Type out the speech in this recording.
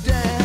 today